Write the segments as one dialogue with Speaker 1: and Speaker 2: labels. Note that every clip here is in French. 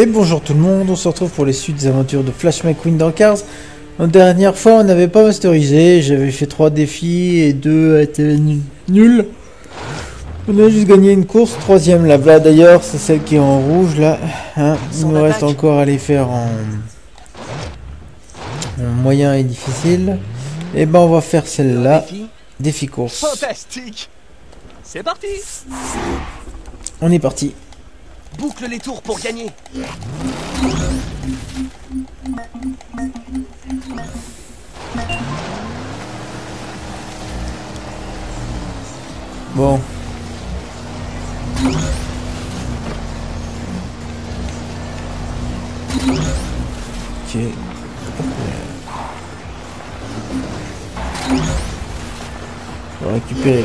Speaker 1: Et bonjour tout le monde, on se retrouve pour les suites des aventures de Flash McQueen dans Cars. La dernière fois, on n'avait pas masterisé, j'avais fait trois défis et deux étaient nuls. On a juste gagné une course, troisième là-bas d'ailleurs, c'est celle qui est en rouge là. Hein. Il nous reste encore à les faire en... en moyen et difficile. Et ben on va faire celle-là, défi course.
Speaker 2: Fantastique C'est parti
Speaker 1: On est parti.
Speaker 2: Boucle les tours pour gagner.
Speaker 1: Bon. Ok. Récupérer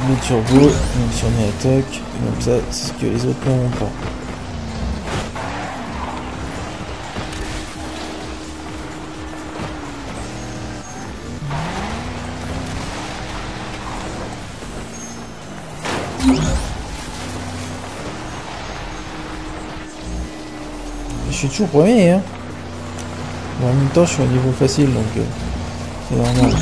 Speaker 1: le turbo, donc si on est attaque, comme ça, c'est ce que les autres n'ont pas. Je suis toujours premier, hein. En même temps, je suis au niveau facile, donc euh, c'est normal.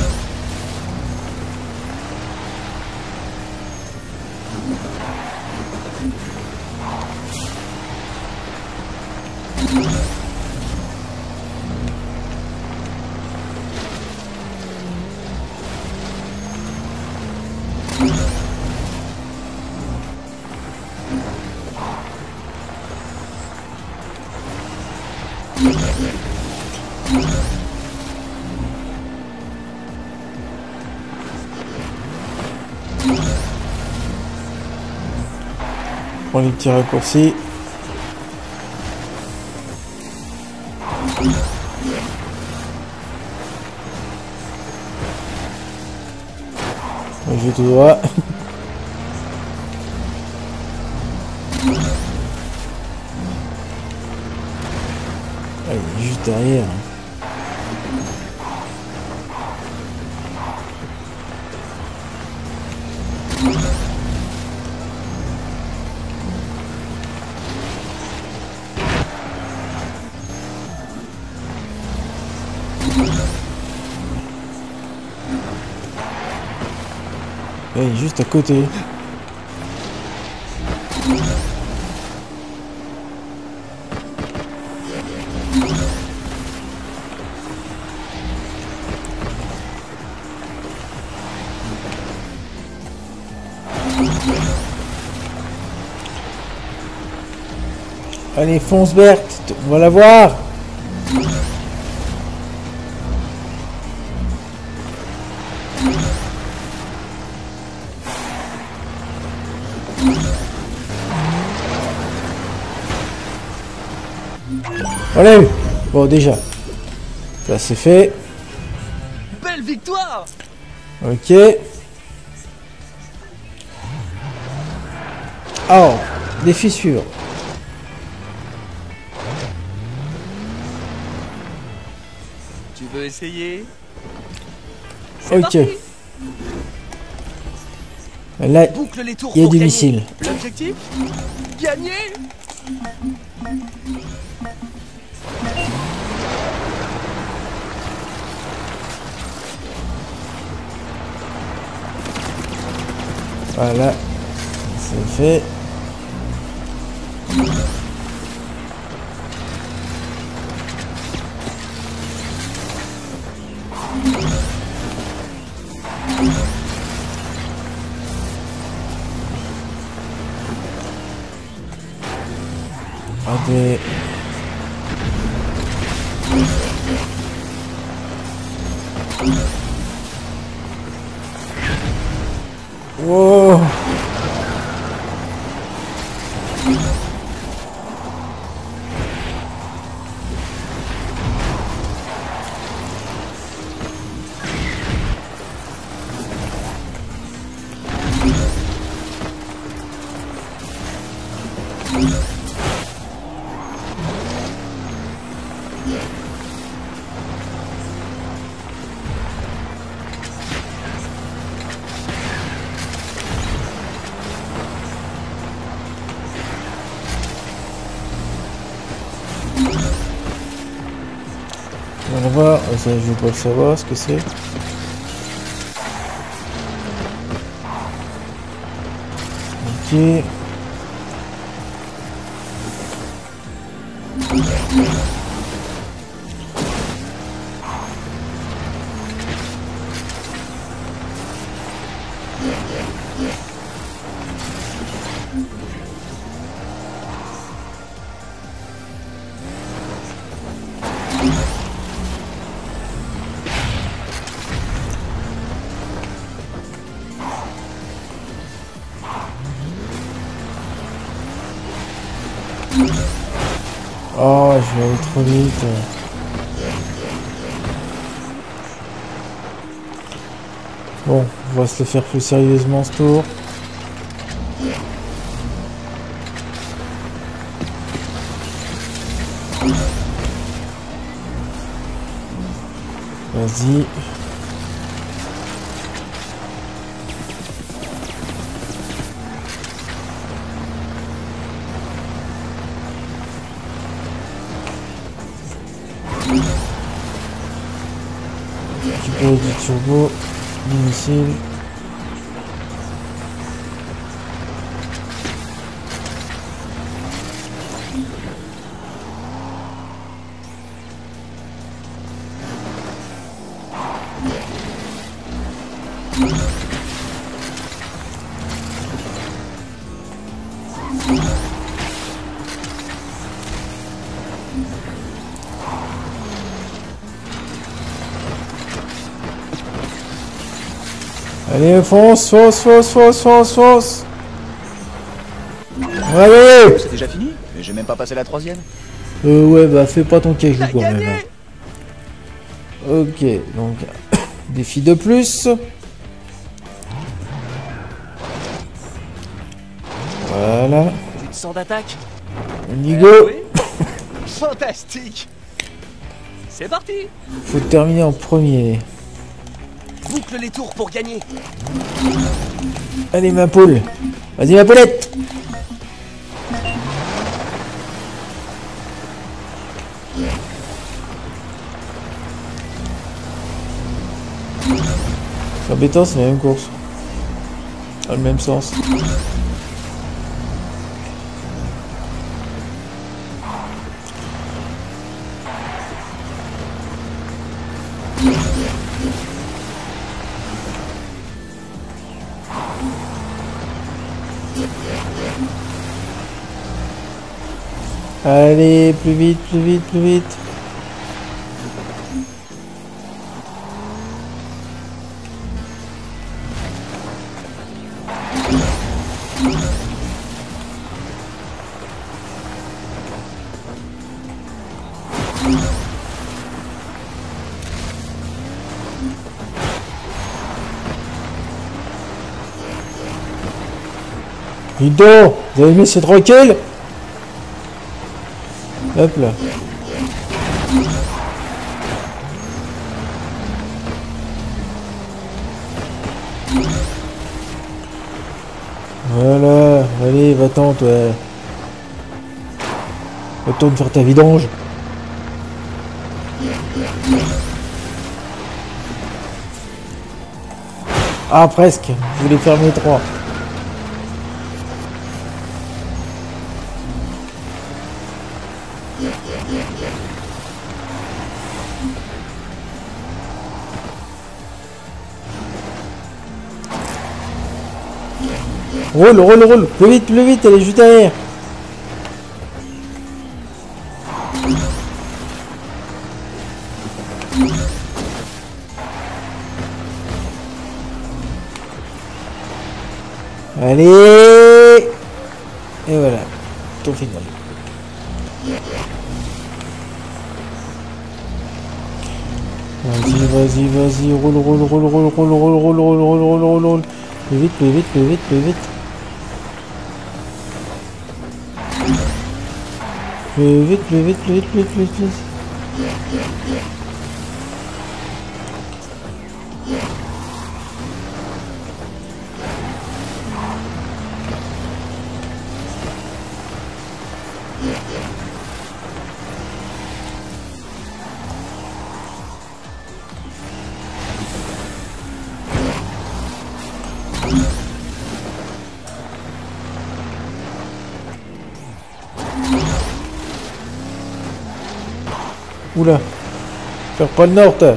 Speaker 1: Les petits raccourcis. Je vais tout droit. Allez, juste derrière. Juste à côté. Allez, fonce Berthe, on va la voir. Allez Bon, déjà. Ça c'est fait.
Speaker 2: Belle victoire
Speaker 1: Ok. Oh, défi suivant.
Speaker 2: Tu veux essayer?
Speaker 1: Ok.
Speaker 2: parti.
Speaker 1: Là,
Speaker 2: Boucle les tours
Speaker 1: il y a
Speaker 2: pour
Speaker 1: du
Speaker 2: gagner.
Speaker 1: missile.
Speaker 2: L'objectif? Gagner?
Speaker 1: Voilà. C'est fait. Ça je veux pas le savoir ce que c'est. Ok. Oh, je vais aller trop vite. Bon, on va se le faire plus sérieusement ce tour. Vas-y. 我主播李欣。Thank you. Allez, fonce, fonce, fonce, fonce, fonce, fonce Allez
Speaker 3: C'est déjà fini Mais j'ai même pas passé la troisième.
Speaker 1: Euh, ouais, bah fais pas ton cajou quand même.
Speaker 2: gagné
Speaker 1: Ok, donc, défi de plus. Voilà,
Speaker 2: 100 d'attaque
Speaker 1: on y
Speaker 2: Eh. Fantastique C'est parti
Speaker 1: Faut terminer en premier.
Speaker 2: Boucle les tours pour gagner
Speaker 1: Allez, ma poule. Vas-y, ma poulette. C'est embêtant, c'est la même course. Dans le même sens. Allez, plus vite, plus vite, plus vite. Rideau, vous avez mis c'est tranquille? Hop là. Voilà, allez, va-t'en, toi. Retourne faire ta vidange. Ah, presque. Je voulais faire mes trois. Roule, roule, roule. Plus vite, plus vite, elle est juste derrière. Allez Et voilà, tour final. Vas-y, vas-y, vas-y, roule, roule, roule, roule, roule, roule, roule, roule, roule, roule, roule, roule. Plus vite, plus vite, plus vite, plus vite. Move it, move it, move it, move it, move it. Oula. Faire pas le nord, toi.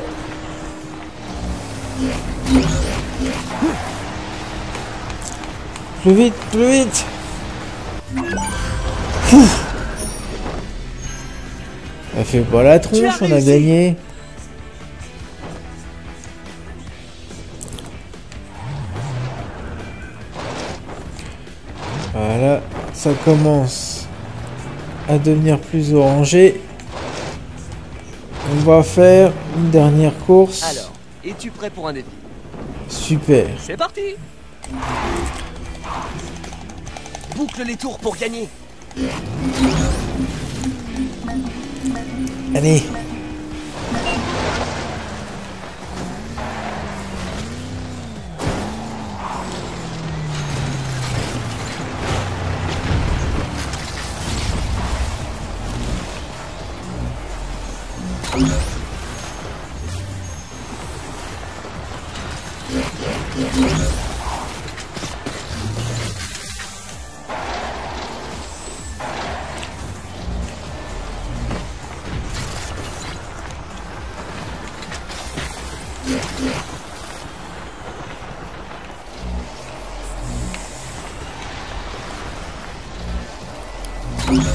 Speaker 1: Plus vite, plus vite. Ouf. Elle fait pas la tronche, on a gagné. Voilà, ça commence à devenir plus orangé. On va faire une dernière course.
Speaker 2: Alors, es-tu prêt pour un défi?
Speaker 1: Super.
Speaker 2: C'est parti Boucle les tours pour gagner
Speaker 1: Allez.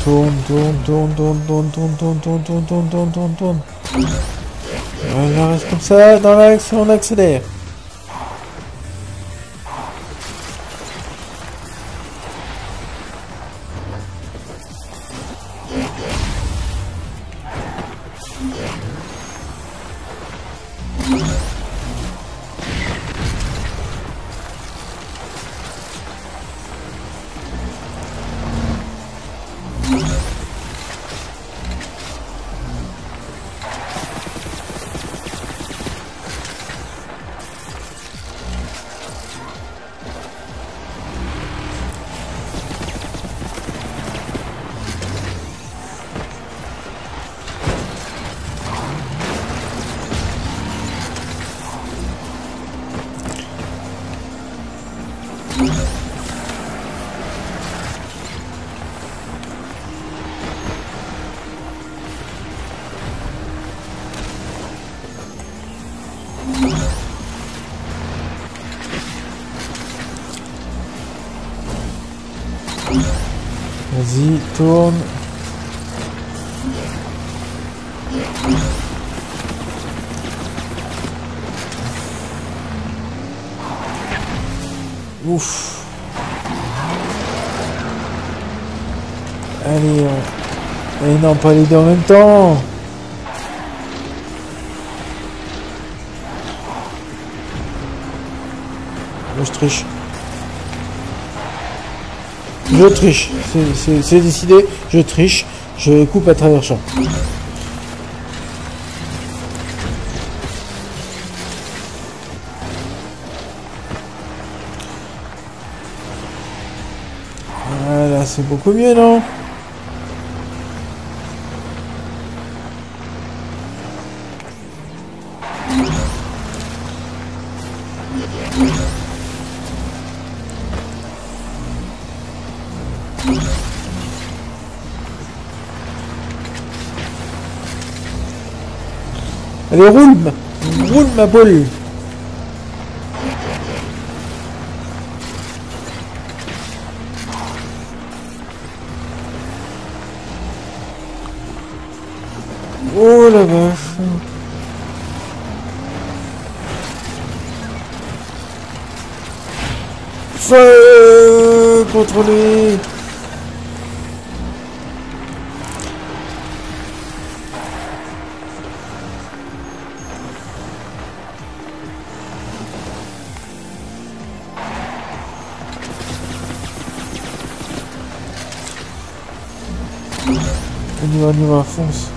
Speaker 1: Tourne, tourne, tourne, tourne, tourne, tourne, tourne, tourne, tourne, tourne, tourne, tourne, tourne. Voilà, reste comme ça, dans l'axe, on accélère. Vas-y, tourne. Ouf. Allez, on... Et non, pas les deux en même temps. Je triche. Je triche. C'est- décidé. Je triche. Je coupe à travers champ. Voilà, c'est beaucoup mieux, non? Allez, roule. Roule ma boule Oh la vache Feu Contrôlé Ele olha não Afonso.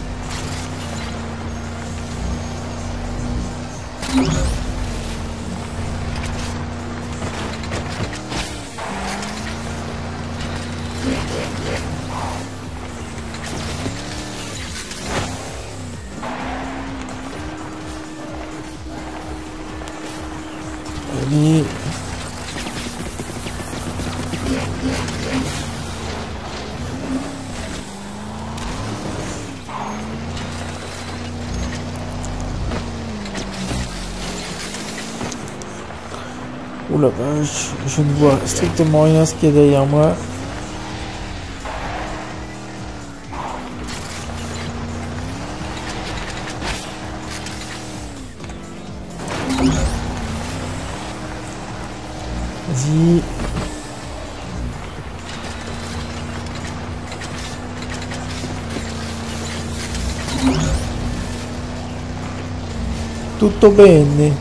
Speaker 1: Vache, je ne vois strictement rien ce qu'il y derrière moi. Vas-y. Tutto bene.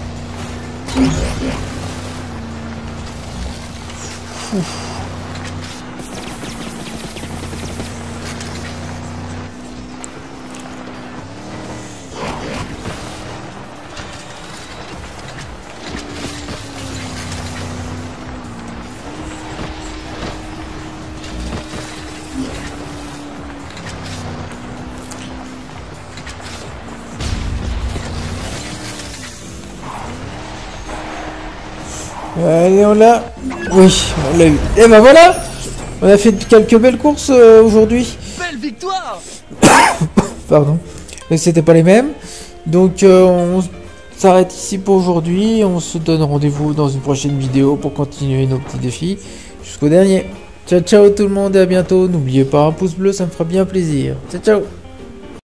Speaker 1: Oof. Allez, on l'a. Oui, on l'a eu. Et ben voilà On a fait quelques belles courses euh, aujourd'hui.
Speaker 2: Belle victoire
Speaker 1: Pardon. Mais c'était pas les mêmes. Donc euh, on s'arrête ici pour aujourd'hui. On se donne rendez-vous dans une prochaine vidéo pour continuer nos petits défis jusqu'au dernier. Ciao ciao tout le monde et à bientôt. N'oubliez pas un pouce bleu, ça me fera bien plaisir. Ciao ciao